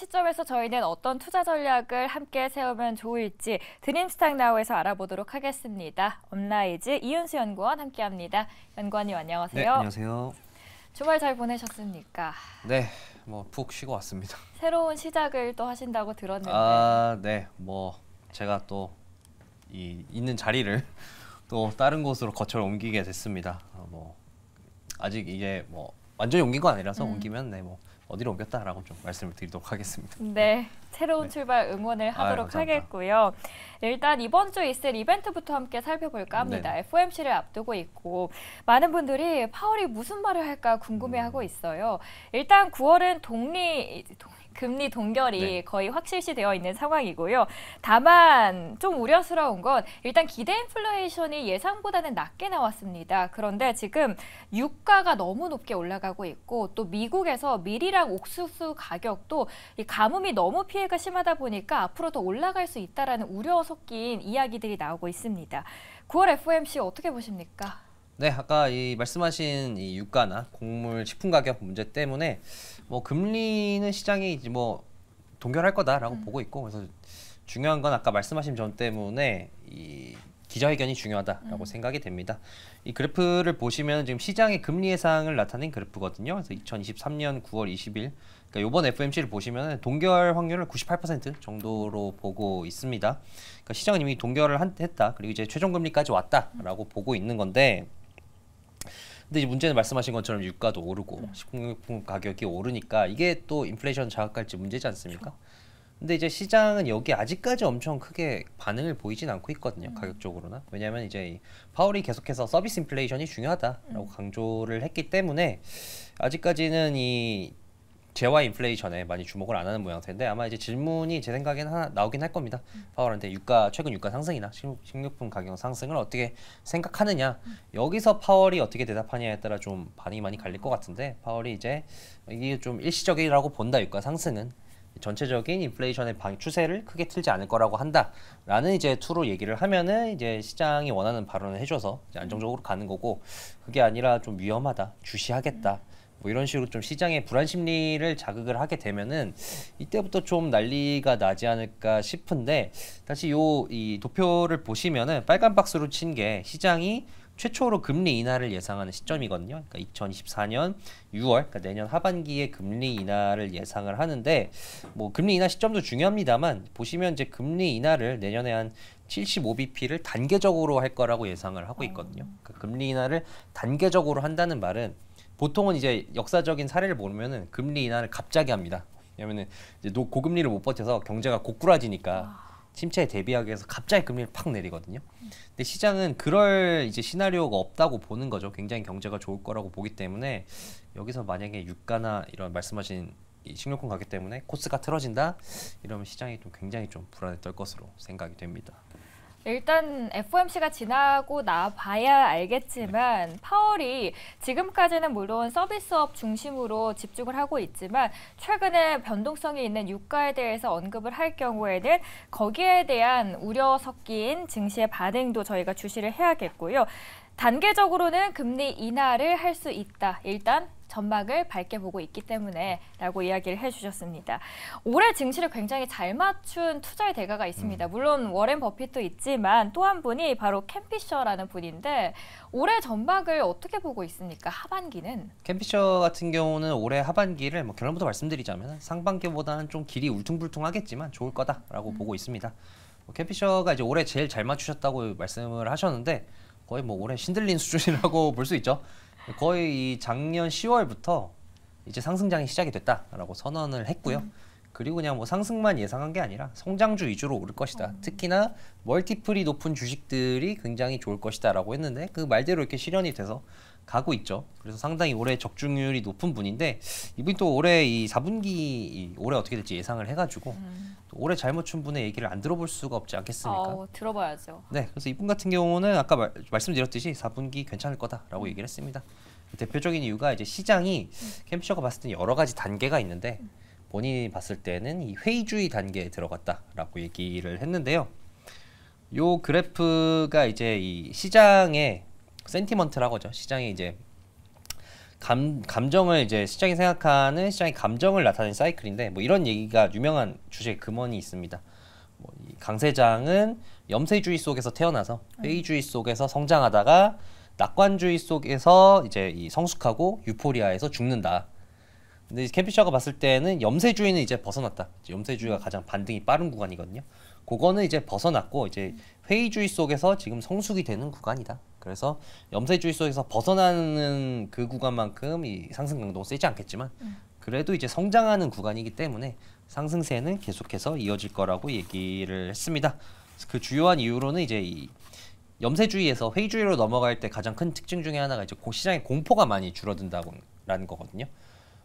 현 시점에서 저희는 어떤 투자 전략을 함께 세우면 좋을지 드림스탁 NOW에서 알아보도록 하겠습니다. 업라이즈 이윤수 연구원 함께합니다. 연구원님 안녕하세요. 네, 안녕하세요. 주말 잘 보내셨습니까? 네, 뭐 푹 쉬고 왔습니다. 새로운 시작을 또 하신다고 들었는데. 아, 네, 뭐 제가 또 이 있는 자리를 또 다른 곳으로 거처를 옮기게 됐습니다. 어, 뭐 아직 이게 뭐 완전히 옮긴 건 아니라서 음. 옮기면 네, 뭐 어디로 옮겼다라고 좀 말씀을 드리도록 하겠습니다. 네, 새로운 네. 출발 응원을 하도록 감사합니다. 하겠고요. 일단 이번 주 있을 이벤트부터 함께 살펴볼까 합니다. 네네. FOMC를 앞두고 있고 많은 분들이 파월이 무슨 말을 할까 음. 궁금해하고 있어요. 일단 9월은 동리 동- 금리 동결이 네. 거의 확실시 되어 있는 상황이고요. 다만 좀 우려스러운 건 일단 기대 인플레이션이 예상보다는 낮게 나왔습니다. 그런데 지금 유가가 너무 높게 올라가고 있고 또 미국에서 밀이랑 옥수수 가격도 이 가뭄이 너무 피해가 심하다 보니까 앞으로 더 올라갈 수 있다라는 우려 섞인 이야기들이 나오고 있습니다. 9월 FOMC 어떻게 보십니까? 네, 아까 이 말씀하신 이 유가나 곡물 식품 가격 문제 때문에 뭐 금리는 시장이 이제 뭐 동결할 거다라고 음. 보고 있고 그래서 중요한 건 아까 말씀하신 점 때문에 이 기자회견이 중요하다라고 음. 생각이 됩니다. 이 그래프를 보시면 지금 시장의 금리 예상을 나타낸 그래프거든요. 그래서 2023년 9월 20일 그러니까 이번 FOMC를 보시면 동결 확률을 98% 정도로 보고 있습니다. 그러니까 시장은 이미 동결을 한- 했다. 그리고 이제 최종 금리까지 왔다라고 보고 있는 건데 근데 이 문제는 말씀하신 것처럼 유가도 오르고 식품용품 가격이 오르니까 이게 또 인플레이션 자극할지 문제지 않습니까? 근데 이제 시장은 여기 아직까지 엄청 크게 반응을 보이진 않고 있거든요. 가격적으로나. 왜냐하면 이제 이 파월이 계속해서 서비스 인플레이션이 중요하다라고 강조를 했기 때문에 아직까지는 이 재화 인플레이션에 많이 주목을 안 하는 모양새인데 아마 이제 질문이 제 생각에는 하나 나오긴 할 겁니다. 파월한테 유가 최근 유가 상승이나 식- 식료품 가격 상승을 어떻게 생각하느냐. 여기서 파월이 어떻게 대답하냐에 따라 좀 반응이 많이 갈릴 것 같은데 파월이 이제 이게 좀 일시적이라고 본다 유가 상승은. 전체적인 인플레이션의 방 추세를 크게 틀지 않을 거라고 한다라는 이제 투로 얘기를 하면은 이제 시장이 원하는 발언을 해줘서 안정적으로 가는 거고 그게 아니라 좀 위험하다 주시하겠다 뭐 이런 식으로 좀 시장의 불안 심리를 자극을 하게 되면은 이때부터 좀 난리가 나지 않을까 싶은데 다시 요 이 도표를 보시면은 빨간 박스로 친 게 시장이 최초로 금리 인하를 예상하는 시점이거든요. 그러니까 2024년 6월, 그러니까 내년 하반기에 금리 인하를 예상을 하는데 뭐 금리 인하 시점도 중요합니다만 보시면 이제 금리 인하를 내년에 한 75bp를 단계적으로 할 거라고 예상을 하고 있거든요. 그러니까 금리 인하를 단계적으로 한다는 말은 보통은 이제 역사적인 사례를 보면은 금리 인하를 갑자기 합니다. 왜냐면은 이제 노- 고금리를 못 버텨서 경제가 고꾸라지니까 침체에 대비하기 위해서 갑자기 금리를 팍 내리거든요. 근데 시장은 그럴 이제 시나리오가 없다고 보는 거죠. 굉장히 경제가 좋을 거라고 보기 때문에 여기서 만약에 유가나 이런 말씀하신 이 식료품 가격 때문에 코스가 틀어진다 이러면 시장이 좀 굉장히 좀 불안에 떨 것으로 생각이 됩니다. 일단 FOMC가 지나고 나봐야 알겠지만 파월이 지금까지는 물론 서비스업 중심으로 집중을 하고 있지만 최근에 변동성이 있는 유가에 대해서 언급을 할 경우에는 거기에 대한 우려 섞인 증시의 반응도 저희가 주시를 해야겠고요. 단계적으로는 금리 인하를 할 수 있다. 일단 전망을 밝게 보고 있기 때문에 라고 이야기를 해주셨습니다. 올해 증시를 굉장히 잘 맞춘 투자의 대가가 있습니다. 물론 워렌 버핏도 있지만 또 한 분이 바로 캠피셔라는 분인데 올해 전망을 어떻게 보고 있습니까? 하반기는 캠피셔 같은 경우는 올해 하반기를 뭐 결론부터 말씀드리자면 상반기보다는 좀 길이 울퉁불퉁하겠지만 좋을 거다라고 보고 있습니다. 뭐 캠피셔가 이제 올해 제일 잘 맞추셨다고 말씀을 하셨는데 거의 뭐 올해 신들린 수준이라고 볼 수 있죠. 거의 이 작년 10월부터 이제 상승장이 시작이 됐다라고 선언을 했고요. 그리고 그냥 뭐 상승만 예상한 게 아니라 성장주 위주로 오를 것이다. 특히나 멀티플이 높은 주식들이 굉장히 좋을 것이다라고 했는데 그 말대로 이렇게 실현이 돼서 가고 있죠. 그래서 상당히 올해 적중률이 높은 분인데 이분이 또 올해 이 4분기 이 올해 어떻게 될지 예상을 해가지고 또 올해 잘 맞춘 분의 얘기를 안 들어볼 수가 없지 않겠습니까? 어, 들어봐야죠. 네, 그래서 이분 같은 경우는 아까 말, 말씀드렸듯이 4분기 괜찮을 거다라고 얘기를 했습니다. 대표적인 이유가 이제 시장이 캠피셔가 봤을 때 여러 가지 단계가 있는데 본인이 봤을 때는 이 회의주의 단계에 들어갔다라고 얘기를 했는데요. 요 그래프가 이제 이 시장의 센티먼트라고 하죠. 시장의 이제 감 감정을 이제 시장이 생각하는 시장의 감정을 나타내는 사이클인데 뭐 이런 얘기가 유명한 주제 금원이 있습니다. 뭐이 강세장은 염세주의 속에서 태어나서 회의주의 속에서 성장하다가 낙관주의 속에서 이제 이 성숙하고 유포리아에서 죽는다. 근데 캠피셔가 봤을 때는 염세주의는 이제 벗어났다. 염세주의가 가장 반등이 빠른 구간이거든요. 그거는 이제 벗어났고 이제 회의주의 속에서 지금 성숙이 되는 구간이다. 그래서 염세 주의 속에서 벗어나는 그 구간만큼 이 상승 강도가 세지 않겠지만 그래도 이제 성장하는 구간이기 때문에 상승세는 계속해서 이어질 거라고 얘기를 했습니다. 그 주요한 이유로는 이제 이 염세주의에서 회의주의로 넘어갈 때 가장 큰 특징 중에 하나가 이제 고- 시장의 공포가 많이 줄어든다라는 거거든요.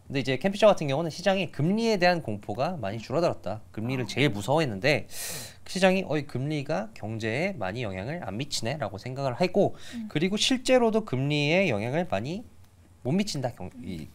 근데 이제 캠피셔 같은 경우는 시장이 금리에 대한 공포가 많이 줄어들었다. 금리를 제일 무서워했는데 시장이 어이 금리가 경제에 많이 영향을 안 미치네라고 생각을 하고 그리고 실제로도 금리에 영향을 많이 못 미친다. 경, 이,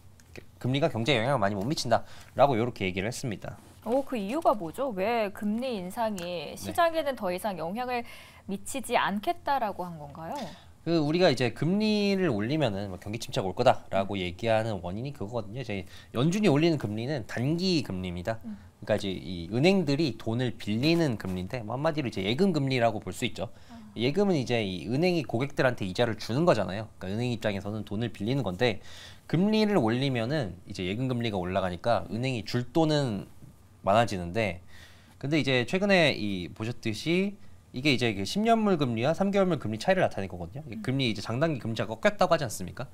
금리가 경제에 영향을 많이 못 미친다라고 이렇게 얘기를 했습니다. 오, 그 이유가 뭐죠? 왜 금리 인상이 시장에는 더 이상 영향을 미치지 않겠다라고 한 건가요? 그 우리가 이제 금리를 올리면은 뭐 경기 침체가 올 거다라고 얘기하는 원인이 그거거든요. 이제 연준이 올리는 금리는 단기 금리입니다. 그러니까 이제 이 은행들이 돈을 빌리는 금리인데 뭐 한마디로 이제 예금 금리라고 볼 수 있죠. 예금은 이제 이 은행이 고객들한테 이자를 주는 거잖아요. 그러니까 은행 입장에서는 돈을 빌리는 건데 금리를 올리면은 이제 예금 금리가 올라가니까 은행이 줄 돈은 많아지는데 근데 이제 최근에 이 보셨듯이 이게 이제 그 10년물 금리와 3개월물 금리 차이를 나타낼 거거든요. 이게 금리 이제 장단기 금리가 꺾였다고 하지 않습니까?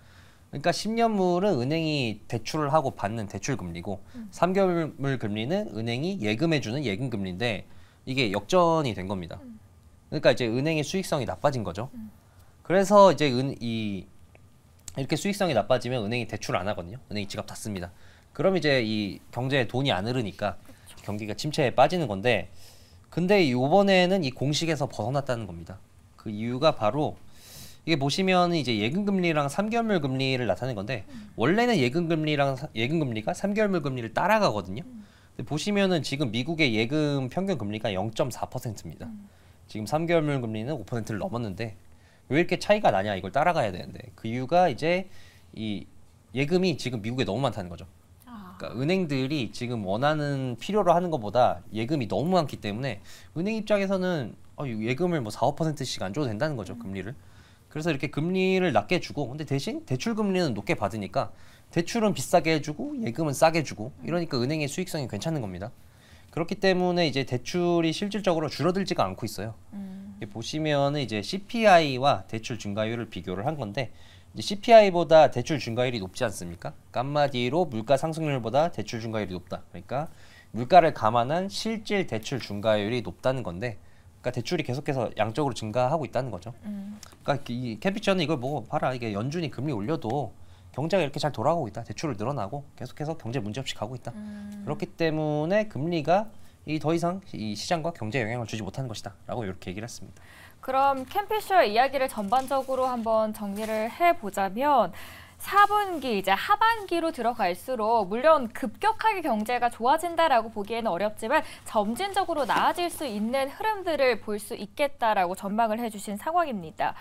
그러니까 10년물은 은행이 대출을 하고 받는 대출 금리고 3개월물 금리는 은행이 예금해 주는 예금 금리인데 이게 역전이 된 겁니다. 그러니까 이제 은행의 수익성이 나빠진 거죠. 그래서 이제 은, 이 이렇게 수익성이 나빠지면 은행이 대출을 안 하거든요. 은행이 지갑 닫습니다. 그럼 이제 이 경제에 돈이 안 흐르니까 경기가 침체에 빠지는 건데 근데 요번에는 이 공식에서 벗어났다는 겁니다. 그 이유가 바로 이게 보시면 이제 예금 금리랑 3개월물 금리를 나타낸 건데 원래는 예금 금리랑 사- 예금 금리가 3개월물 금리를 따라가거든요. 근데 보시면은 지금 미국의 예금 평균 금리가 0.4%입니다. 지금 3개월물 금리는 5%를 넘었는데 왜 이렇게 차이가 나냐 이걸 따라가야 되는데 그 이유가 이제 이 예금이 지금 미국에 너무 많다는 거죠. 아, 그러니까 은행들이 지금 원하는 필요로 하는 것보다 예금이 너무 많기 때문에 은행 입장에서는 어, 이 예금을 뭐 4, 5%씩 안 줘도 된다는 거죠 금리를. 그래서 이렇게 금리를 낮게 주고 근데 대신 대출 금리는 높게 받으니까 대출은 비싸게 해주고 예금은 싸게 주고 이러니까 은행의 수익성이 괜찮은 겁니다. 그렇기 때문에 이제 대출이 실질적으로 줄어들지가 않고 있어요. 음, 이게 보시면은 이제 CPI와 대출 증가율을 비교를 한 건데 CPI보다 대출 증가율이 높지 않습니까? 한마디로 물가 상승률보다 대출 증가율이 높다. 그러니까 물가를 감안한 실질 대출 증가율이 높다는 건데 그러니까 대출이 계속해서 양적으로 증가하고 있다는 거죠. 음, 그러니까 이 캠피처는 이걸 보고 봐라 이게 연준이 금리 올려도 경제가 이렇게 잘 돌아가고 있다. 대출을 늘어나고 계속해서 경제 문제 없이 가고 있다. 음. 그렇기 때문에 금리가 이 더 이상 이 시장과 경제에 영향을 주지 못하는 것이다 라고 이렇게 얘기를 했습니다. 그럼 캠피셔의 이야기를 전반적으로 한번 정리를 해보자면 4분기 이제 하반기로 들어갈수록 물론 급격하게 경제가 좋아진다라고 보기에는 어렵지만 점진적으로 나아질 수 있는 흐름들을 볼 수 있겠다라고 전망을 해주신 상황입니다.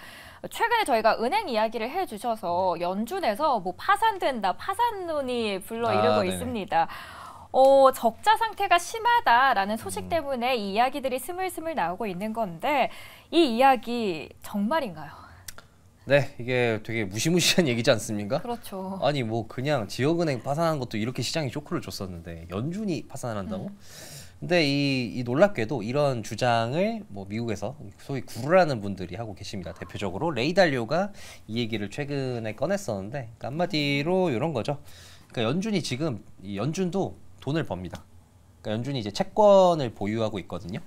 최근에 저희가 은행 이야기를 해주셔서 연준에서 뭐 파산된다, 파산론이 불러 이르고 아. 있습니다. 어, 적자 상태가 심하다라는 소식 음. 때문에 이 이야기들이 스물스물 나오고 있는 건데 이 이야기 정말인가요? 네, 이게 되게 무시무시한 얘기지 않습니까? 그렇죠. 아니 뭐 그냥 지역은행 파산하는 것도 이렇게 시장이 쇼크를 줬었는데 연준이 파산을 한다고? 음. 근데 이, 이 놀랍게도 이런 주장을 뭐 미국에서 소위 구루라는 분들이 하고 계십니다. 대표적으로 레이달료가 이 얘기를 최근에 꺼냈었는데 그러니까 한마디로 이런 거죠. 그러니까 연준이 지금 이 연준도 돈을 법니다. 그러니까 연준이 이제 채권을 보유하고 있거든요.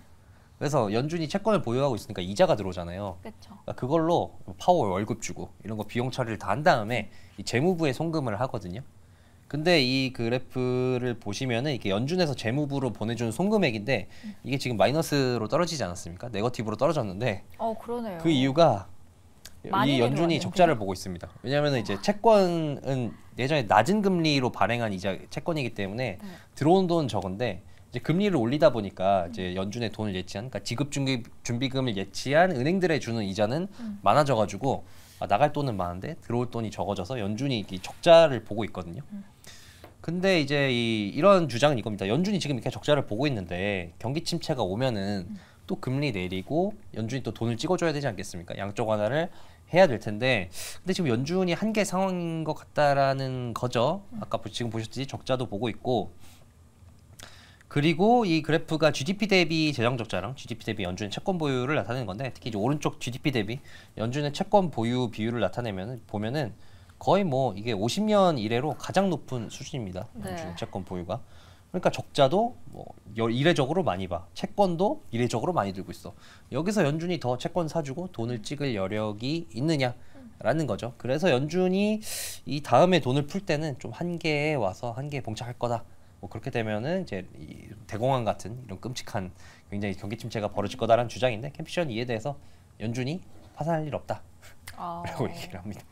그래서 연준이 채권을 보유하고 있으니까 이자가 들어오잖아요. 그러니까 그걸로 파월 월급 주고 이런 거 비용 처리를 다 한 다음에 이 재무부에 송금을 하거든요. 근데 이 그래프를 보시면은 이게 연준에서 재무부로 보내주는 송금액인데 이게 지금 마이너스로 떨어지지 않았습니까? 네거티브로 떨어졌는데 어 그러네요. 그 이유가 많 이이 연준이? 적자를 보고 있습니다. 왜냐하면 이제 채권은 예전에 낮은 금리로 발행한 이자 채권이기 때문에 네. 들어온 돈은 적은데 이제 금리를 올리다 보니까 이제 연준의 돈을 예치한 그러니까 지급 준비 준비금을 예치한 은행들에 주는 이자는 음. 많아져 가지고 아, 나갈 돈은 많은데 들어올 돈이 적어져서 연준이 이 적자를 보고 있거든요. 근데 이제 이 이런 주장은 이겁니다. 연준이 지금 이렇게 적자를 보고 있는데 경기 침체가 오면은 또 금리 내리고 연준이 또 돈을 찍어줘야 되지 않겠습니까? 양쪽 완화를 해야 될 텐데 근데 지금 연준이 한계 상황인 것 같다라는 거죠. 아까 보- 지금 보셨듯이 적자도 보고 있고 그리고 이 그래프가 GDP 대비 재정 적자랑 GDP 대비 연준의 채권 보유를 나타내는 건데 특히 이제 오른쪽 GDP 대비 연준의 채권 보유 비율을 나타내면 보면은 거의 뭐 이게 50년 이래로 가장 높은 수준입니다. 네. 연준의 채권 보유가. 그러니까 적자도 뭐 여- 이례적으로 많이 봐. 채권도 이례적으로 많이 들고 있어. 여기서 연준이 더 채권 사주고 돈을 찍을 여력이 있느냐 라는 거죠. 그래서 연준이 이 다음에 돈을 풀 때는 좀 한계에 와서 한계에 봉착할 거다. 뭐 그렇게 되면은 이제 이 대공황 같은 이런 끔찍한 굉장히 경기 침체가 벌어질 거다라는 주장인데 켄 피셔는 이에 대해서 연준이 파산할 일 없다 라고 어. 얘기를 합니다.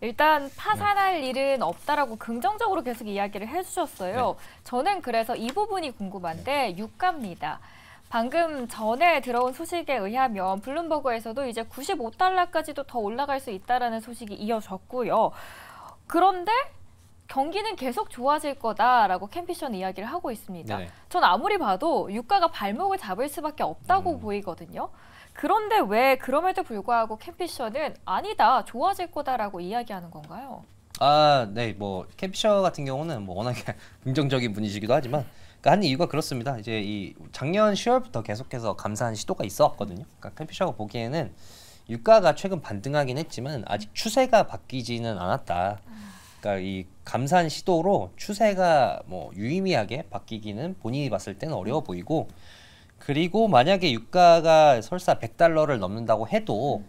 일단 파산할 일은 없다라고 긍정적으로 계속 이야기를 해주셨어요. 저는 그래서 이 부분이 궁금한데 유가입니다. 방금 전에 들어온 소식에 의하면 블룸버그에서도 이제 95달러까지도 더 올라갈 수 있다라는 소식이 이어졌고요. 그런데 경기는 계속 좋아질 거다라고 캠피션 이야기를 하고 있습니다. 네네. 전 아무리 봐도 유가가 발목을 잡을 수밖에 없다고 음. 보이거든요. 그런데 왜 그럼에도 불구하고 캠피션은 아니다 좋아질 거다라고 이야기하는 건가요? 아, 네, 뭐 캠피셔 같은 경우는 뭐 워낙에 긍정적인 분이시기도 하지만 그러니까 한 이유가 그렇습니다. 이제 이 작년 10월부터 계속해서 감사한 시도가 있었거든요. 그러니까 캠피셔가 보기에는 유가가 최근 반등하긴 했지만 아직 추세가 바뀌지는 않았다. 그러니까 이 감사한 시도로 추세가 뭐 유의미하게 바뀌기는 본인이 봤을 때는 어려워 보이고 그리고 만약에 유가가 설사 100달러를 넘는다고 해도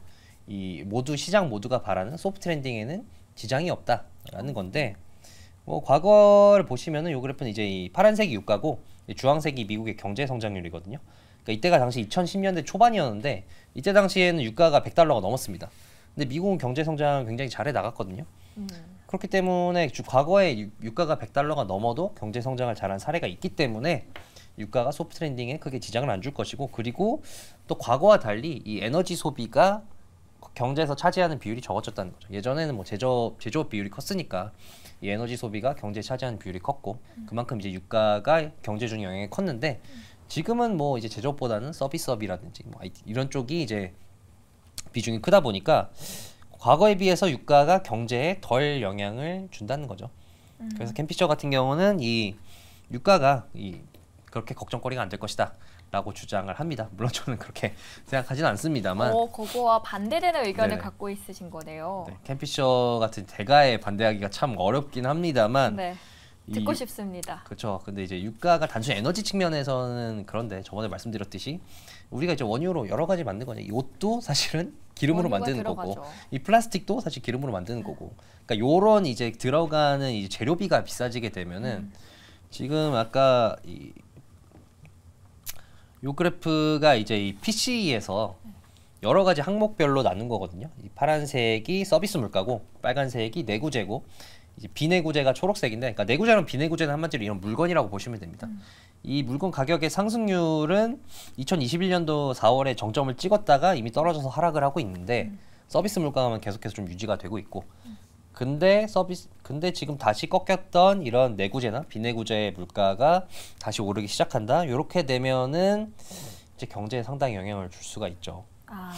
이 모두 시장 모두가 바라는 소프트 랜딩에는 지장이 없다라는 건데 뭐 과거를 보시면은 요 그래프는 이제 이 파란색이 유가고 이 주황색이 미국의 경제 성장률이거든요. 그러니까 이때가 당시 2010년대 초반이었는데 이때 당시에는 유가가 100달러가 넘었습니다. 근데 미국은 경제 성장 굉장히 잘해 나갔거든요. 음. 그렇기 때문에 주- 과거에 유- 유가가 100달러가 넘어도 경제 성장을 잘한 사례가 있기 때문에 유가가 소프트 랜딩에 크게 지장을 안 줄 것이고 그리고 또 과거와 달리 이 에너지 소비가 경제에서 차지하는 비율이 적어졌다는 거죠. 예전에는 뭐 제조업 제조업 비율이 컸으니까 이 에너지 소비가 경제에 차지하는 비율이 컸고 그만큼 이제 유가가 경제 중 영향이 컸는데 지금은 뭐 이제 제조업보다는 서비스업이라든지 뭐 IT 이런 쪽이 이제 비중이 크다 보니까 과거에 비해서 유가가 경제에 덜 영향을 준다는 거죠. 음. 그래서 캠피셔 같은 경우는 이 유가가 이 그렇게 걱정거리가 안 될 것이다 라고 주장을 합니다. 물론 저는 그렇게 생각하지는 않습니다만 어, 그거와 반대되는 의견을 네네. 갖고 있으신 거네요. 네, 캠피셔 같은 대가에 반대하기가 참 어렵긴 합니다만 네, 이 듣고 유- 싶습니다. 그렇죠. 근데 이제 유가가 단순히 에너지 측면에서는 그런데 저번에 말씀드렸듯이 우리가 이제 원유로 여러 가지 만든 거죠. 이 옷도 사실은 기름으로 만드는 들어가죠. 거고 이 플라스틱도 사실 기름으로 만드는 거고. 그러니까 요런 이제 들어가는 이제 재료비가 비싸지게 되면은 음. 지금 아까 이 요 그래프가 이제 이 PC에서 여러 가지 항목별로 나눈 거거든요. 이 파란색이 서비스 물가고 빨간색이 내구재고 이제 비내구재가 초록색인데 그러니까 내구재랑 비내구재는 한마디로 이런 물건이라고 보시면 됩니다. 이 물건 가격의 상승률은 2021년도 4월에 정점을 찍었다가 이미 떨어져서 하락을 하고 있는데 서비스 물가만 계속해서 좀 유지가 되고 있고 근데 서비스 근데 지금 다시 꺾였던 이런 내구재나 비내구재 물가가 다시 오르기 시작한다. 이렇게 되면은 이제 경제에 상당히 영향을 줄 수가 있죠. 아,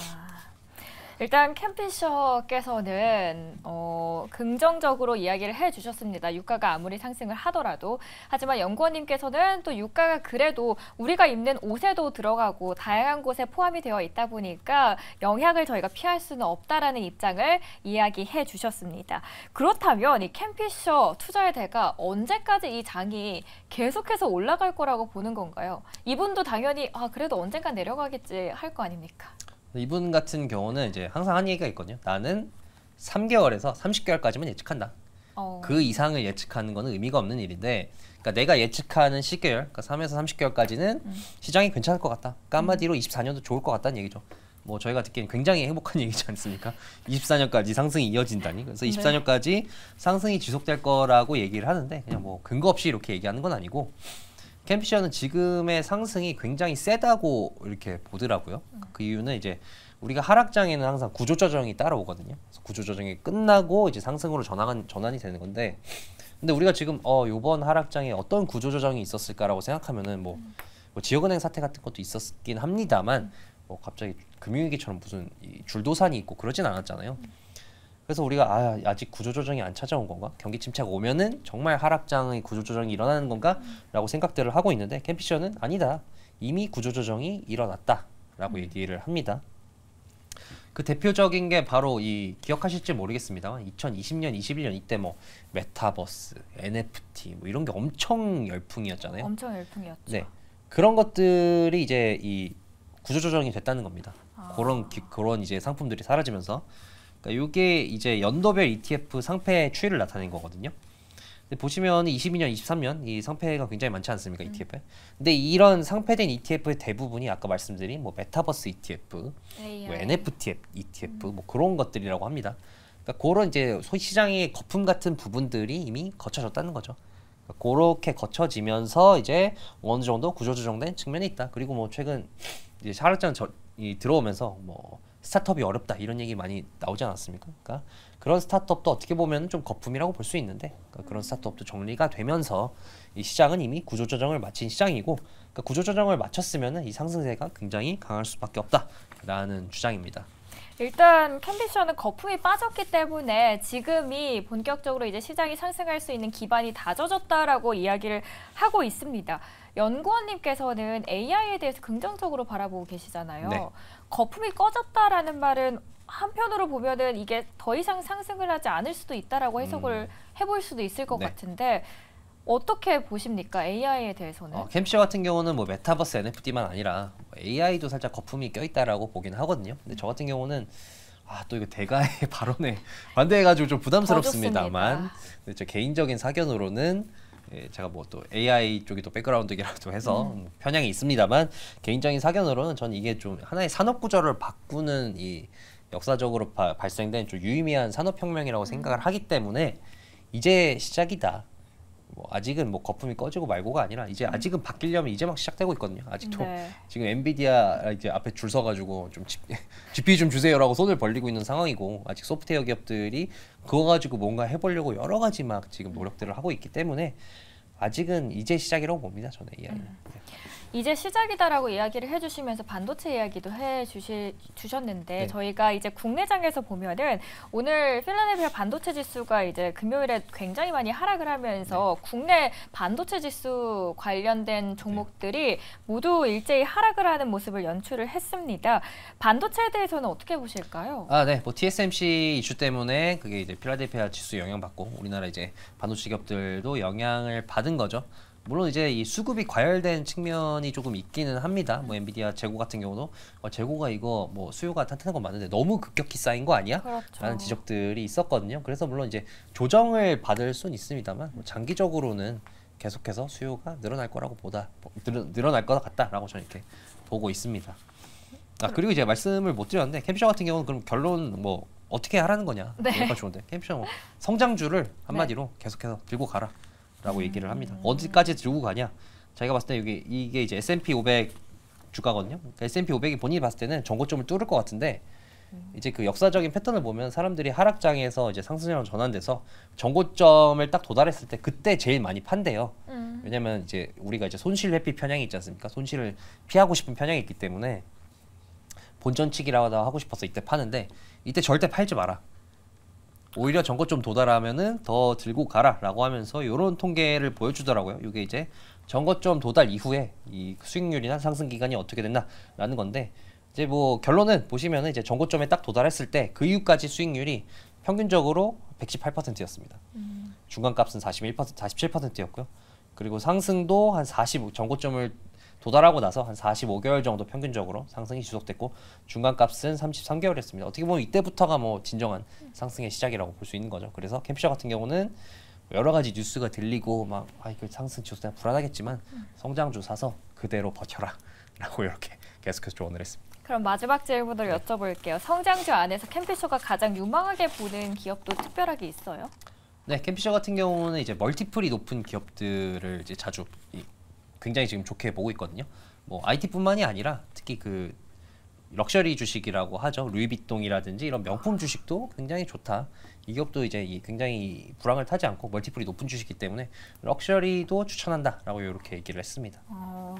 일단 캠피셔께서는 어, 긍정적으로 이야기를 해주셨습니다. 유가가 아무리 상승을 하더라도 하지만 연구원님께서는 또 유가가 그래도 우리가 입는 옷에도 들어가고 다양한 곳에 포함이 되어 있다 보니까 영향을 저희가 피할 수는 없다라는 입장을 이야기해 주셨습니다. 그렇다면 이 캠피셔 투자의 대가 언제까지 이 장이 계속해서 올라갈 거라고 보는 건가요? 이분도 당연히 아 그래도 언젠가 내려가겠지 할 거 아닙니까? 이분 같은 경우는 이제 항상 한 얘기가 있거든요. 나는 3개월에서 30개월까지만 예측한다. 어. 그 이상을 예측하는 거는 의미가 없는 일인데, 그러니까 내가 예측하는 시계열, 그러니까 3에서 30개월까지는 음. 시장이 괜찮을 것 같다. 그러니까 한마디로 24년도 좋을 것 같다는 얘기죠. 뭐 저희가 듣기엔 굉장히 행복한 얘기지 않습니까? 24년까지 상승이 이어진다니. 그래서 네. 24년까지 상승이 지속될 거라고 얘기를 하는데 그냥 뭐 근거 없이 이렇게 얘기하는 건 아니고 캠피셔는 지금의 상승이 굉장히 세다고 이렇게 보더라고요. 그 이유는 이제 우리가 하락장에는 항상 구조 조정이 따라오거든요. 그래서 구조 조정이 끝나고 이제 상승으로 전환 전환이 되는 건데, 근데 우리가 지금 어 요번 하락장에 어떤 구조 조정이 있었을까라고 생각하면은 뭐, 뭐 지역은행 사태 같은 것도 있었긴 합니다만, 뭐 갑자기 금융위기처럼 무슨 이 줄도산이 있고 그러진 않았잖아요. 그래서 우리가 아, 아직 구조 조정이 안 찾아온 건가? 경기 침체가 오면은 정말 하락장의 구조 조정이 일어나는 건가?라고 생각들을 하고 있는데 캠피셔는 아니다. 이미 구조 조정이 일어났다 라고 얘기를 합니다. 그 대표적인 게 바로 이 기억하실지 모르겠습니다만 2020년, 21년 이때 뭐 메타버스, NFT 뭐 이런 게 엄청 열풍이었잖아요. 엄청 열풍이었죠. 네. 그런 것들이 이제 이 구조 조정이 됐다는 겁니다. 아. 그런 기, 그런 이제 상품들이 사라지면서 그러니까 이게 이제 연도별 ETF 상패 추이를 나타낸 거거든요. 보시면 22년, 23년 이 상패가 굉장히 많지 않습니까 ETF? 근데 이런 상패된 ETF의 대부분이 아까 말씀드린 뭐 메타버스 ETF, AI. 뭐 NFT ETF 뭐 그런 것들이라고 합니다. 그러니까 그런 이제 소 시장의 거품 같은 부분들이 이미 거쳐졌다는 거죠. 그러니까 그렇게 거쳐지면서 이제 어느 정도 구조 조정된 측면이 있다. 그리고 뭐 최근 이제 하락장 저, 이 들어오면서 뭐 스타트업이 어렵다 이런 얘기 많이 나오지 않았습니까? 그러니까 그런 스타트업도 어떻게 보면 좀 거품이라고 볼 수 있는데 그러니까 그런 스타트업도 정리가 되면서 이 시장은 이미 구조 조정을 마친 시장이고 그러니까 구조 조정을 마쳤으면은 이 상승세가 굉장히 강할 수밖에 없다라는 주장입니다. 일단 캠비션은 거품이 빠졌기 때문에 지금이 본격적으로 이제 시장이 상승할 수 있는 기반이 다져졌다라고 이야기를 하고 있습니다. 연구원님께서는 AI에 대해서 긍정적으로 바라보고 계시잖아요. 네. 거품이 꺼졌다라는 말은 한편으로 보면은 이게 더 이상 상승을 하지 않을 수도 있다라고 해석을 해볼 수도 있을 것 네. 같은데 어떻게 보십니까 AI에 대해서는? 어, 캠시 같은 경우는 뭐 메타버스 NFT만 아니라 뭐 AI도 살짝 거품이 껴있다라고 보긴 하거든요. 근데 저 같은 경우는 아 또 이거 대가의 발언에 반대해가지고 좀 부담스럽습니다만 저 개인적인 사견으로는 예, 제가 뭐 또 AI 쪽이 또 백그라운드라고 해서 음. 음, 편향이 있습니다만 개인적인 사견으로는 저는 이게 좀 하나의 산업 구조를 바꾸는 이 역사적으로 바- 발생된 좀 유의미한 산업혁명이라고 생각을 하기 때문에 이제 시작이다. 뭐 아직은 뭐 거품이 꺼지고 말고가 아니라 이제 아직은 바뀌려면 이제 막 시작되고 있거든요. 아직도 네. 지금 엔비디아 이제 앞에 줄 서가지고 좀 집- GPU 좀 주세요라고 손을 벌리고 있는 상황이고 아직 소프트웨어 기업들이 그거 가지고 뭔가 해보려고 여러 가지 막 지금 노력들을 하고 있기 때문에 아직은 이제 시작이라고 봅니다. 저는 AI는. 음. 이제 시작이다라고 이야기를 해주시면서 반도체 이야기도 해주시 주셨는데 네. 저희가 이제 국내장에서 보면은 오늘 필라델피아 반도체 지수가 이제 금요일에 굉장히 많이 하락을 하면서 네. 국내 반도체 지수 관련된 종목들이 모두 일제히 하락을 하는 모습을 연출을 했습니다. 반도체에 대해서는 어떻게 보실까요? 아, 네. 뭐 TSMC 이슈 때문에 그게 이제 필라델피아 지수 영향 받고 우리나라 이제 반도체 기업들도 영향을 받은 거죠. 물론 이제 이 수급이 과열된 측면이 조금 있기는 합니다. 뭐 엔비디아 재고 같은 경우도 어, 재고가 이거 뭐 수요가 탄탄한 건 맞는데 너무 급격히 쌓인 거 아니야? 그렇죠. 라는 지적들이 있었거든요. 그래서 물론 이제 조정을 받을 수는 있습니다만 뭐 장기적으로는 계속해서 수요가 늘어날 거라고 보다 늘, 늘어날 것 같다라고 저는 이렇게 보고 있습니다. 아 그리고 이제 말씀을 못 드렸는데 캠피셔 같은 경우는 그럼 결론 뭐 어떻게 하라는 거냐? 네. 여기까지 좋은데 캠피셔 뭐 성장주를 한마디로 계속해서 들고 가라 라고 얘기를 합니다. 어디까지 들고 가냐? 자기가 봤을 때 이게 이게 이제 S&P 500 주가거든요. 그러니까 S&P 500이 본인이 봤을 때는 정고점을 뚫을 것 같은데 이제 그 역사적인 패턴을 보면 사람들이 하락장에서 이제 상승장으로 전환돼서 정고점을 딱 도달했을 때 그때 제일 많이 판대요. 음. 왜냐면 이제 우리가 이제 손실 회피 편향이 있지 않습니까? 손실을 피하고 싶은 편향이 있기 때문에 본전치기라고 하고 싶어서 이때 파는데 이때 절대 팔지 마라. 오히려 정고점 도달하면은 더 들고 가라라고 하면서 이런 통계를 보여주더라고요. 이게 이제 정고점 도달 이후에 이 수익률이나 상승 기간이 어떻게 됐나라는 건데 이제 뭐 결론은 보시면은 이제 정고점에 딱 도달했을 때 그 이후까지 수익률이 평균적으로 118%였습니다. 중간값은 41% 47%였고요. 그리고 상승도 한 45, 정고점을 도달하고 나서 한 45개월 정도 평균적으로 상승이 지속됐고 중간값은 33개월이었습니다. 어떻게 보면 이때부터가 뭐 진정한 상승의 시작이라고 볼 수 있는 거죠. 그래서 캠피셔 같은 경우는 여러 가지 뉴스가 들리고 막 아, 이거 상승 지속되면 불안하겠지만 성장주 사서 그대로 버텨라 라고 이렇게 계속해서 조언을 했습니다. 그럼 마지막 질문을 여쭤볼게요. 성장주 안에서 캠피쇼가 가장 유망하게 보는 기업도 특별하게 있어요? 네, 켄 피셔 같은 경우는 이제 multiple이 높은 기업들을 이제 자주 이, 굉장히 지금 좋게 보고 있거든요. 뭐 IT뿐만이 아니라 특히 그 럭셔리 주식이라고 하죠. 루이비통이라든지 이런 명품 주식도 굉장히 좋다. 이 기업도 이제 이 굉장히 불황을 타지 않고 multiple이 높은 주식이기 때문에 럭셔리도 추천한다라고 이렇게 얘기를 했습니다. 어,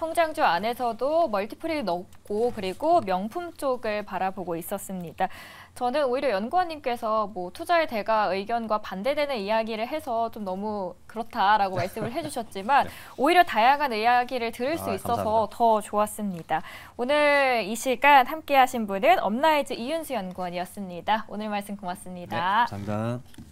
성장주 안에서도 multiple이 높고 그리고 명품 쪽을 바라보고 있었습니다. 저는 오히려 연구원님께서 뭐 투자의 대가 의견과 반대되는 이야기를 해서 좀 너무 그렇다라고 말씀을 해주셨지만 네. 오히려 다양한 이야기를 들을 수 아, 있어서 감사합니다. 더 좋았습니다. 오늘 이 시간 함께하신 분은 업라이즈 이윤수 연구원이었습니다. 오늘 말씀 고맙습니다. 네, 감사합니다.